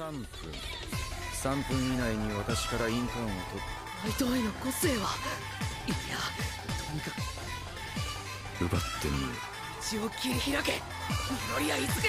3分3分以内に私から印鑑を取っナイトへの個性は。いやとにかく。奪ってみよう。血を切り開け。祈りやいつけ。